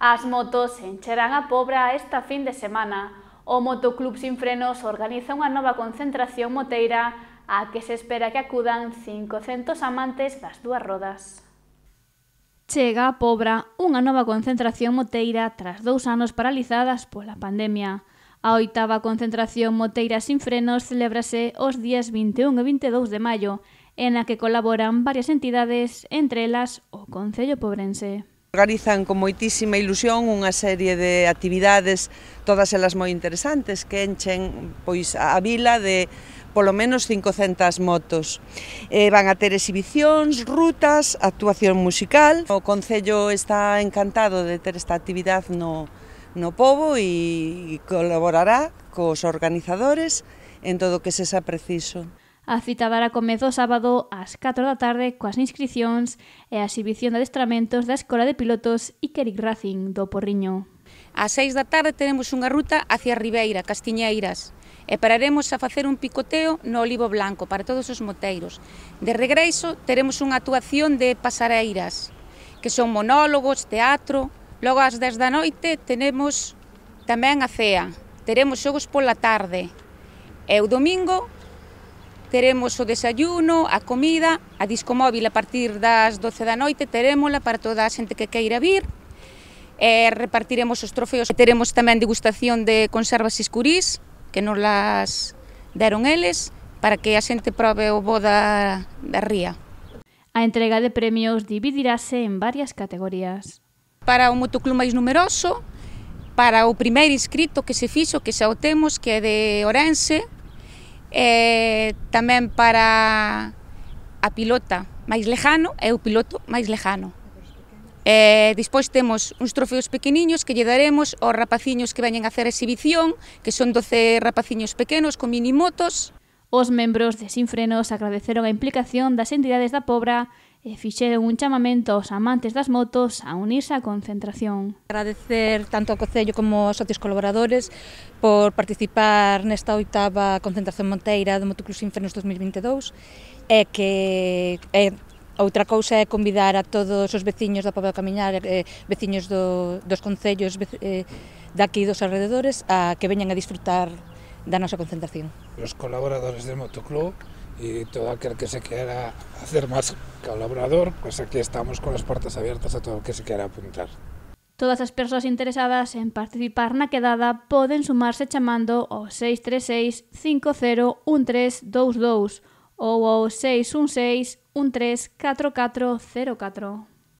As motos encherán a Pobra esta fin de semana. O Motoclub Sin Frenos organiza unha nova concentración moteira á que se espera que acudan 500 amantes das dúas rodas. Chega a Pobra unha nova concentración moteira tras dous anos paralizadas pola pandemia. A oitava concentración moteira sin frenos celebrase os días 21 e 22 de maio, en a que colaboran varias entidades, entre elas o Concello Pobrense. Organizan con moitísima ilusión unha serie de actividades, todas elas moi interesantes, que enchen pois a vila de polo menos 500 motos. Eh, van a ter exhibicións, rutas, actuación musical. O Concello está encantado de ter esta actividade no, no povo e colaborará cos organizadores en todo o que se xa preciso. A cita dará comezo sábado ás 4 da tarde coas inscripcións e a exhibición de adestramentos da Escola de Pilotos Ikeric Racing do Porriño. Ás 6 da tarde teremos unha ruta hacia Ribeira, Castiñeiras, e pararemos a facer un picoteo no Olivo Blanco para todos os moteiros. De regreso teremos unha actuación de pasareiras, que son monólogos, teatro. Logo ás 10 da noite tenemos tamén a cea, teremos xogos pola tarde. E o domingo teremos o desayuno, a comida, a disco móvil a partir das 12 da noite, terémola para toda a xente que queira vir, e repartiremos os trofeos. Teremos tamén degustación de conservas escurís, que nos las deron eles, para que a xente probe o bo da, da ría. A entrega de premios dividirase en varias categorías. Para o motoclub máis numeroso, para o primeiro inscrito que se fixo, que xa o temos, que é de Orense, eh, tamén para a pilota máis lejano e o piloto máis lejano. E despois temos uns trofeos pequeniños que lle daremos aos rapaciños que veñen a hacer exhibición, que son 12 rapaciños pequenos con minimotos. Os membros de Sinfrenos agradeceron a implicación das entidades da Pobra e fixeron un chamamento aos amantes das motos a unirse á concentración. Agradecer tanto ao Concello como aos socios colaboradores por participar nesta oitava concentración monteira do Motoclus Infernos 2022 e que e, Outra cousa é convidar a todos os veciños da Pobla Camiñar, eh, veciños do, dos concellos eh, daqui dos arredores, a que veñan a disfrutar da nosa concentración. Os colaboradores del motoclub e todo aquel que se quera hacer máis colaborador, pois pues aquí estamos con as portas abiertas a todo o que se quera apuntar. Todas as persoas interesadas en participar na quedada poden sumarse chamando ao 636 501322 ou ao 616 134404.